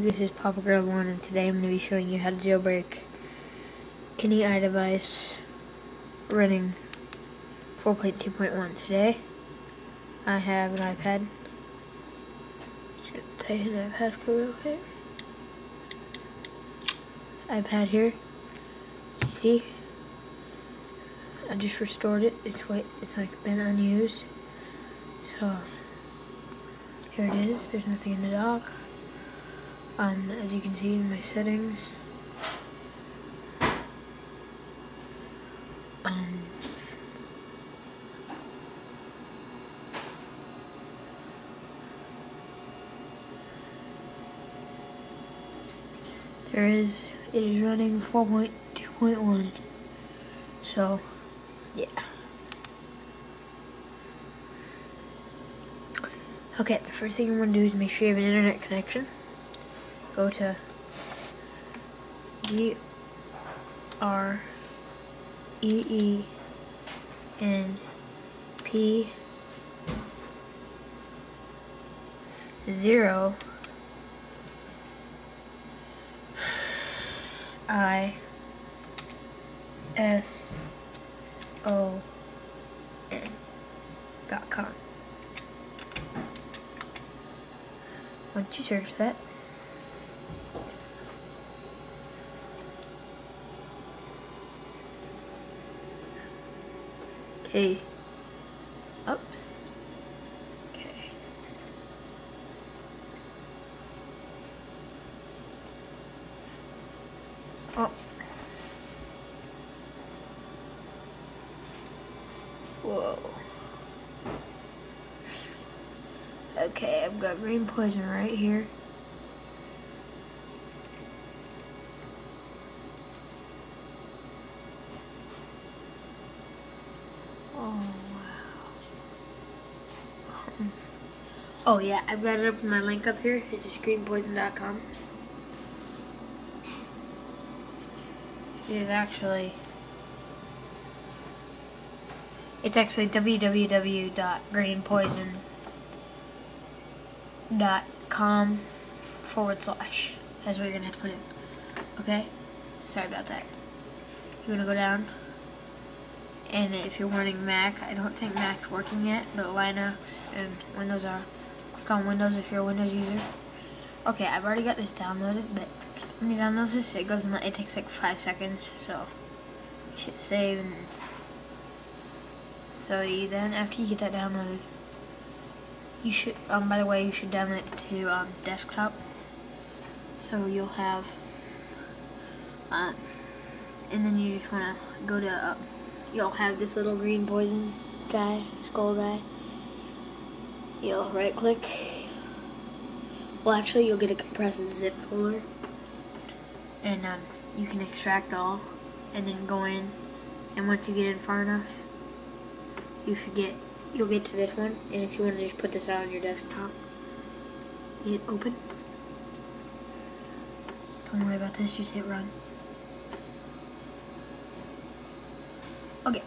This is Papa Garold 1 and today I'm going to be showing you how to jailbreak any iDevice running 4.2.1. Today I have an iPad. Just type in my passcode real quick. iPad here. You see, I just restored it. It's wait, it's like been unused. So here it is. There's nothing in the dock. Um, as you can see in my settings, um, there is, it is running 4.2.1, so, yeah. Okay, the first thing you want to do is make sure you have an internet connection go to G R E E N P zero I S O N dot com. Once you search that, Okay. Oops. Okay. Oh. Whoa. Okay, I've got green poison right here. Oh, yeah, I've got it up in my link up here. It's just greenpoison.com. It is actually... It's actually www.greenpoison.com forward slash. That's what you're to have to put in. Okay? Sorry about that. You want to go down? and if you're running Mac, I don't think Mac's working yet, but Linux and Windows are. On Windows if you're a Windows user. Okay, I've already got this downloaded, but when you download this, it goes in the, it takes like five seconds, so you should save and so you then after you get that downloaded, you should um by the way you should download it to um, desktop, so you'll have um and then you just wanna go to uh, you'll have this little green poison guy, skull guy. You'll right click. Well, actually, you'll get a compressed zip folder. And um, you can extract all and then go in. And once you get in far enough, you should get, you'll get to this one. And if you want to just put this out on your desktop, hit open. Don't worry about this, just hit run. Okay.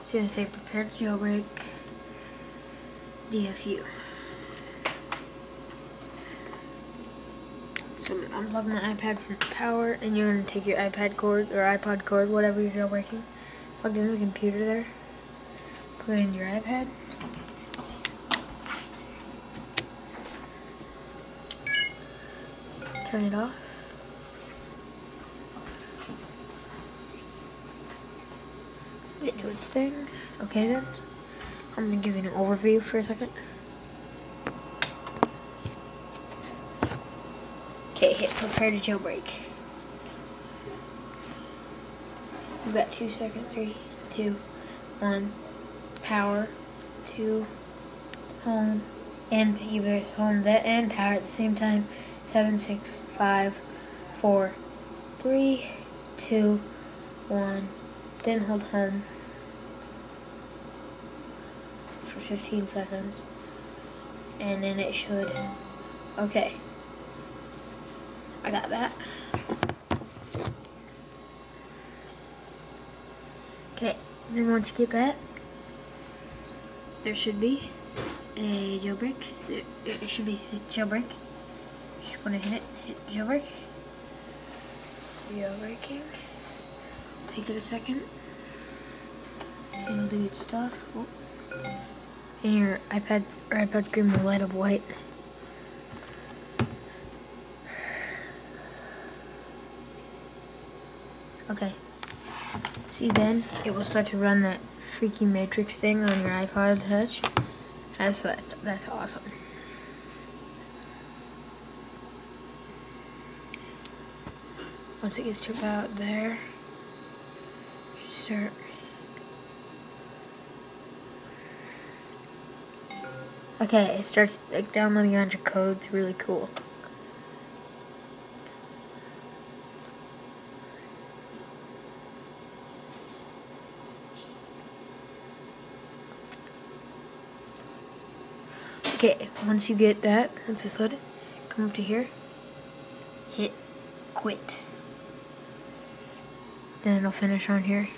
It's gonna say prepare to jailbreak DFU. So I'm unplug my iPad from power and you're gonna take your iPad cord or iPod cord, whatever you're jailbreaking, plug it in the computer there, plug it in your iPad. Turn it off. It do its thing. Okay then. I'm gonna give you an overview for a second. Okay, hit prepare to jailbreak. We've got two seconds. Three, two, one. Power, two, home, and press home that and power at the same time. Seven, six, five, four, three, two, one then hold home for 15 seconds and then it should okay I got that okay then once you get that there should be a jailbreak it should be jailbreak just just want to hit it, hit jailbreak. Jailbreaking. Take it a second. It'll do its stuff. Oh. And your iPad or iPad screen will light up white. Okay. See then, it will start to run that freaky matrix thing on your iPod Touch. That's, that's, that's awesome. Once it gets to about there, start. Okay, it starts like downloading a bunch of code. It's really cool. Okay, once you get that, once it's loaded, come up to here, hit quit. Then it'll finish on here.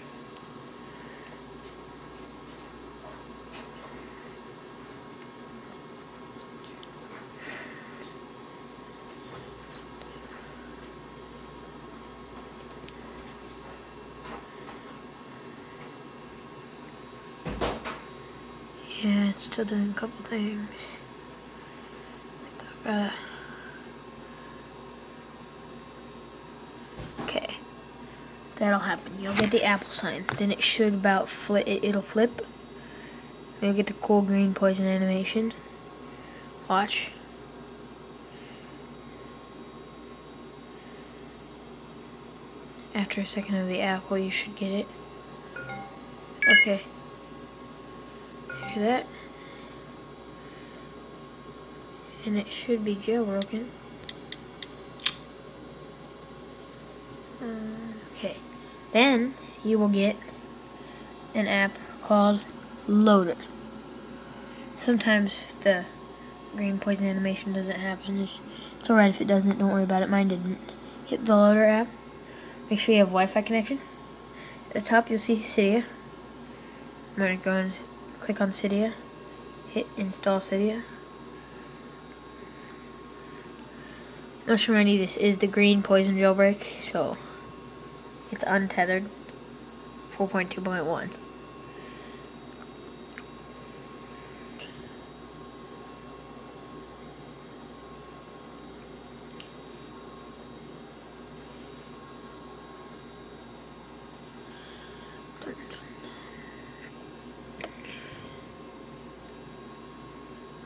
Yeah, it's still doing a couple things. Still gotta. Okay, that'll happen. You'll get the apple sign. Then it should about flip. It, it'll flip. You'll get the cool green poison animation. Watch. After a second of the apple, you should get it. Okay. Hear that? And it should be jailbroken. Uh, okay. Then you will get an app called Loader. Sometimes the green poison animation doesn't happen. It's alright if it doesn't. Don't worry about it. Mine didn't. Hit the Loader app. Make sure you have Wi-Fi connection. At the top you'll see Cydia. I'm going to go and click on Cydia, hit install Cydia. Must remind you this is the green poison jailbreak, so it's untethered 4.2.1.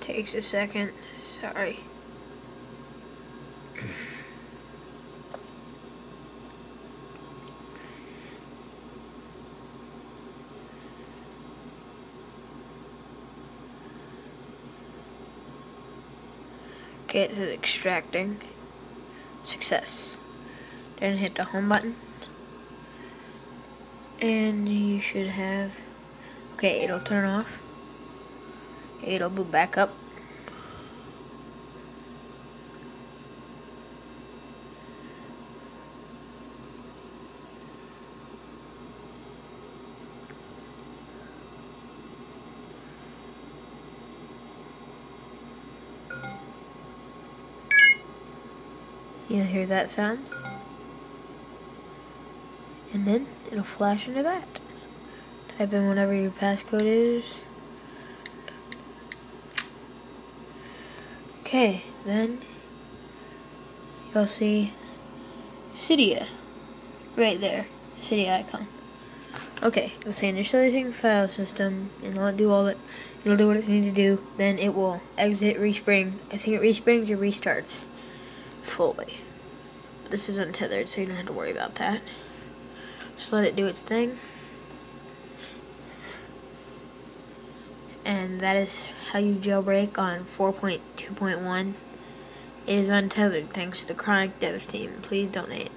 Takes a second. Sorry. Okay, it says extracting. Success. Then hit the home button. And you should have... Okay, it'll turn off it'll boot back up. You'll hear that sound. And then it'll flash into that. Type in whatever your passcode is. Okay, then you'll see Cydia right there, Cydia icon. Okay, let's say initializing file system, and let it do all that. It'll do what it needs to do. Then it will exit, respring. I think it resprings or restarts fully. But this is untethered, so you don't have to worry about that. Just let it do its thing. and that is how you jailbreak on 4.2.1. It is untethered thanks to the Chronic Dev team. Please donate.